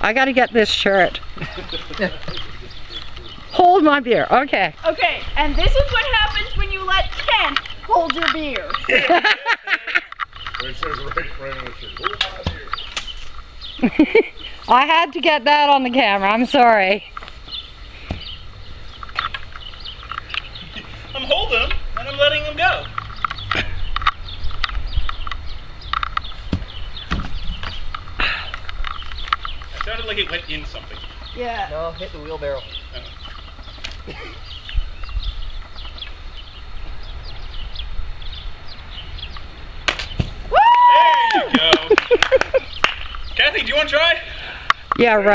I gotta get this shirt. Hold my beer. Okay. Okay, and this is what happens when you let Kent hold your beer. It says right, right on the shirt. Hold my beer. I had to get that on the camera. I'm sorry. I'm holding him and I'm letting him go. Sounded like it went in something. Yeah. No, hit the wheelbarrow. There you go. Kathy, do you want to try? Yeah, right.